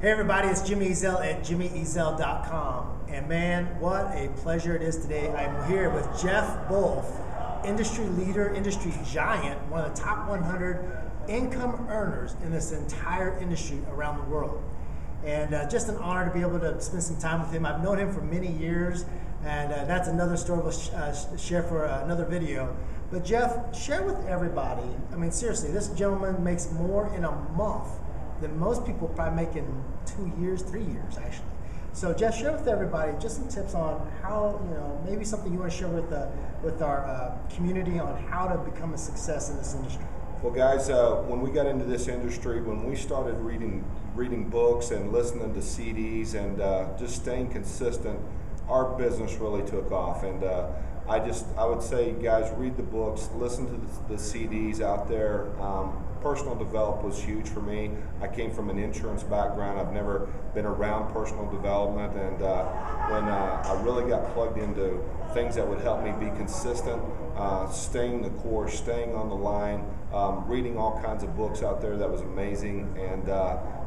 Hey everybody, it's Jimmy Ezzell at jimmyezzell.com. And man, what a pleasure it is today. I'm here with Jeff Bolf, industry leader, industry giant, one of the top 100 income earners in this entire industry around the world. And uh, just an honor to be able to spend some time with him. I've known him for many years, and uh, that's another story we'll sh- uh, share for uh, another video. But Jeff, share with everybody. I mean, seriously, this gentleman makes more in a month than most people probably make in two years, three years, actually. So, Jeff, share with everybody just some tips on how, you know, maybe something you want to share with the with our uh, community on how to become a success in this industry. Well, guys, uh, when we got into this industry, when we started reading reading books and listening to CDs and uh, just staying consistent, our business really took off. And uh, I just I would say, guys, read the books, listen to the, the CDs out there. Um, personal development was huge for me. I came from an insurance background. I've never been around personal development, and uh, when uh, I really got plugged into things that would help me be consistent, uh, staying the course, staying on the line, um, reading all kinds of books out there, that was amazing, and.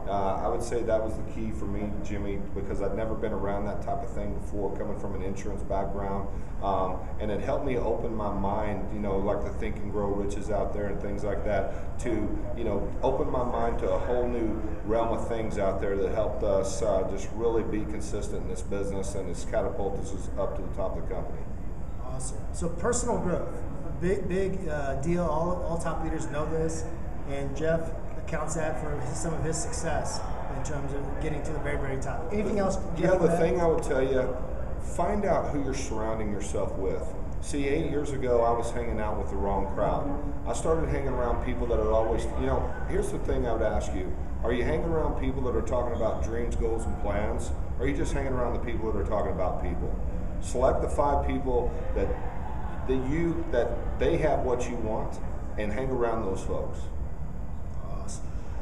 Uh, I would say that was the key for me, Jimmy, because I'd never been around that type of thing before, coming from an insurance background, um, and it helped me open my mind, you know, like the Think and Grow Riches out there and things like that, to you know, open my mind to a whole new realm of things out there that helped us uh, just really be consistent in this business, and it's catapulted us up to the top of the company. Awesome. So personal growth, big big uh, deal. All all top leaders know this, and Jeff accounts that for his, some of his success in terms of getting to the very very top. Anything else? Jeff, Yeah, the add? thing I would tell you, find out who you're surrounding yourself with. See, eight years ago, I was hanging out with the wrong crowd. I started hanging around people that are always, you know, here's the thing I would ask you. Are you hanging around people that are talking about dreams, goals, and plans? Or are you just hanging around the people that are talking about people? Select the five people that, that you, that they have what you want and hang around those folks.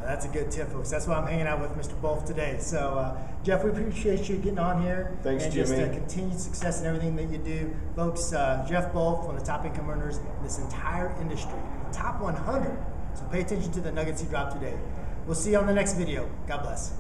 That's a good tip, folks. That's why I'm hanging out with Mr. Bolf today. So, uh, Jeff, we appreciate you getting on here. Thanks, and just uh, continued success in everything that you do, folks. Uh, Jeff Bolf, one of the top income earners in this entire industry, top 100. So pay attention to the nuggets he dropped today. We'll see you on the next video. God bless.